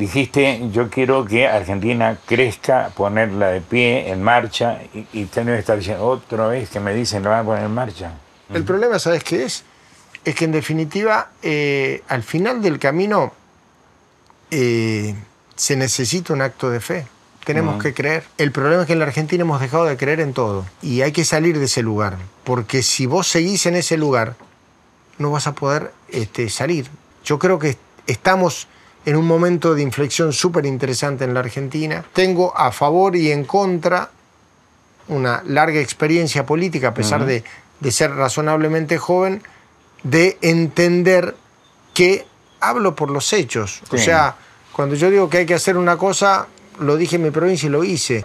dijiste, yo quiero que Argentina crezca, ponerla de pie, en marcha, y, y tengo que estar diciendo otra vez que me dicen la van a poner en marcha. El problema, ¿sabes qué es? Es que en definitiva, eh, al final del camino, eh, se necesita un acto de fe. Tenemos que creer. El problema es que en la Argentina hemos dejado de creer en todo. Y hay que salir de ese lugar. Porque si vos seguís en ese lugar, no vas a poder este, salir. Yo creo que estamos en un momento de inflexión súper interesante en la Argentina. Tengo a favor y en contra una larga experiencia política, a pesar de, de ser razonablemente joven, de entender que hablo por los hechos. O sea, cuando yo digo que hay que hacer una cosa, lo dije en mi provincia y lo hice.